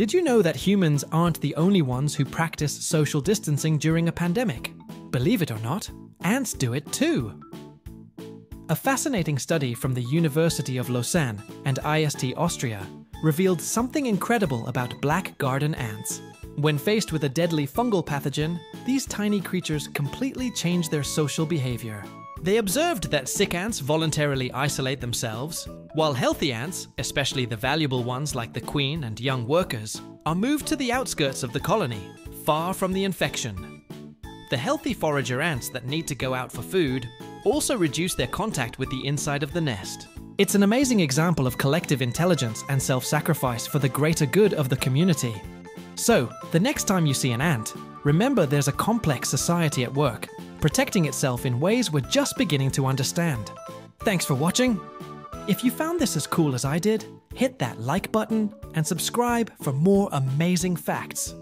Did you know that humans aren't the only ones who practice social distancing during a pandemic? Believe it or not, ants do it too. A fascinating study from the University of Lausanne and IST Austria revealed something incredible about black garden ants. When faced with a deadly fungal pathogen, these tiny creatures completely change their social behavior. They observed that sick ants voluntarily isolate themselves, while healthy ants, especially the valuable ones like the queen and young workers, are moved to the outskirts of the colony, far from the infection. The healthy forager ants that need to go out for food also reduce their contact with the inside of the nest. It's an amazing example of collective intelligence and self sacrifice for the greater good of the community. So, the next time you see an ant, remember there's a complex society at work, protecting itself in ways we're just beginning to understand. Thanks for watching. If you found this as cool as I did, hit that like button and subscribe for more amazing facts.